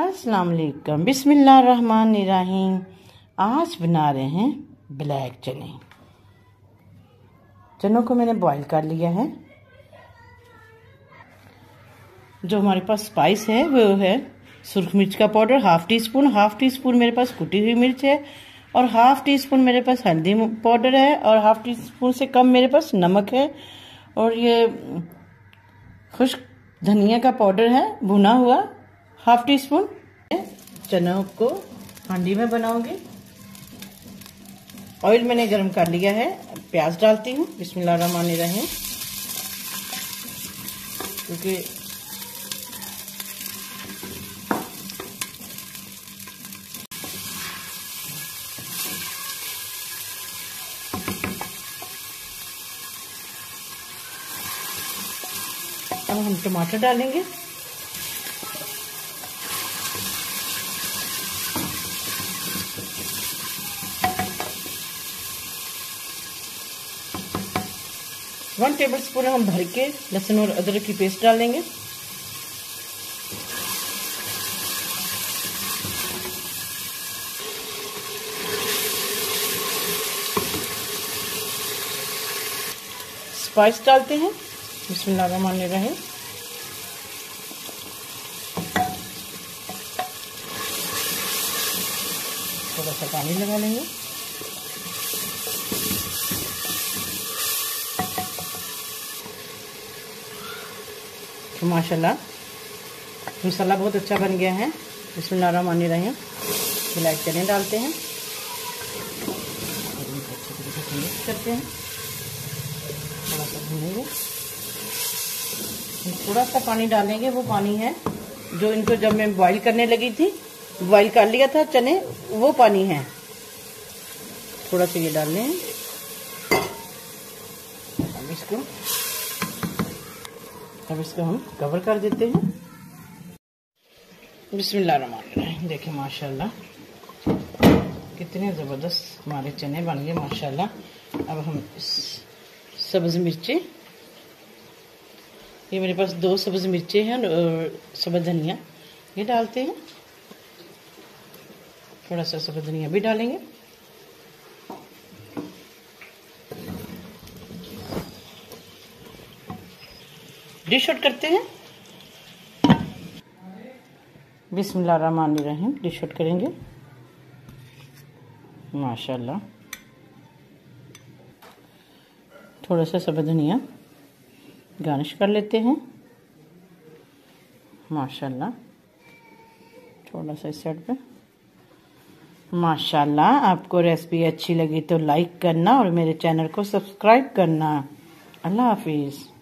अस्सलाम वालेकुम बिस्मिल्लाहिर्रहमानिर्रहीम। आज बना रहे हैं ब्लैक चने। चनों को मैंने बॉईल कर लिया है। जो हमारे पास स्पाइस है, वो है सुरख मिर्च का powder half teaspoon half teaspoon मेरे पास कुटी हुई मिर्च है और हाफ़ टी स्पून मेरे पास हल्दी पाउडर है और हाफ़ टी स्पून से कम मेरे पास नमक है। और ये खुश्क धनिया का पाउडर है, भुना हुआ। हाफ़ टी स्पून चनों को हांडी में बनाऊँगी। ऑयल मैंने गर्म कर लिया है। प्याज डालती हूँ। बिस्मिल्लाह रहमान रहीम। क्योंकि अब हम टमाटर डालेंगे। वन टेबल स्पून हम भर के लहसुन और अदरक की पेस्ट डालेंगे। स्पाइस डालते हैं बिस्मिल्लाह रहमान रहे। थोड़ा सा पानी लगा लेंगे। तो माशाल्लाह, मसाला बहुत अच्छा बन गया है। इसमें नारा मानी रहे। ब्लैक चने डालते हैं। करते हैं। थोड़ा सा भूनेंगे। थोड़ा सा पानी डालेंगे। वो पानी है जो इनको जब मैं बॉईल करने लगी थी बॉईल कर लिया था चने, वो पानी है। थोड़ा सा ये डाल लें। इसको अब इसको हम कवर कर देते हैं। रहमान देखिए माशाल्लाह कितने ज़बरदस्त हमारे चने बन गए माशाल्लाह। अब हम इस सब्ज़ मिर्ची ये मेरे पास दो सब्ज़ मिर्ची हैं और सब्ज़ धनिया ये डालते हैं। थोड़ा सा सब्ज़ धनिया भी डालेंगे। डिश आउट करते हैं। बिस्मिल्लाह रहमान रहीम डिश आउट करेंगे। माशाल्लाह। थोड़ा सा सब धनिया गार्निश कर लेते हैं। माशाल्लाह। थोड़ा सा इस साइड पे। माशाल्लाह, आपको रेसिपी अच्छी लगी तो लाइक करना और मेरे चैनल को सब्सक्राइब करना। अल्लाह हाफिज़।